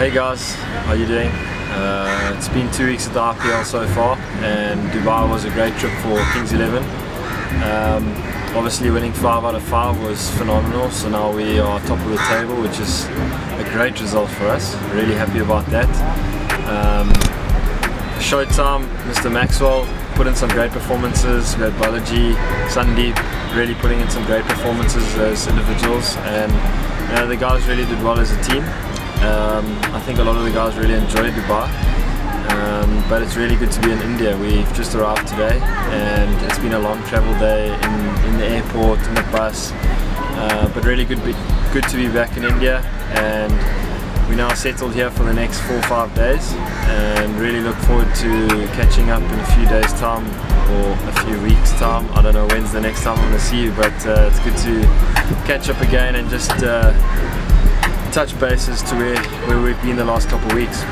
Hey guys, how you doing? Uh, it's been two weeks at the IPL so far and Dubai was a great trip for Kings 11. Um, obviously winning 5 out of 5 was phenomenal so now we are top of the table which is a great result for us. Really happy about that. Um, Showtime, Mr. Maxwell put in some great performances. Had Balaji, Sandeep really putting in some great performances as individuals and the guys really did well as a team. Um, I think a lot of the guys really enjoyed Dubai. Um, but it's really good to be in India. We've just arrived today and it's been a long travel day in, in the airport, in the bus. Uh, but really good, good to be back in India and we're now settled here for the next four or five days and really look forward to catching up in a few days time or a few weeks time. I don't know when's the next time I'm going to see you but uh, it's good to catch up again and just uh, touch bases to where, where we've been the last couple of weeks.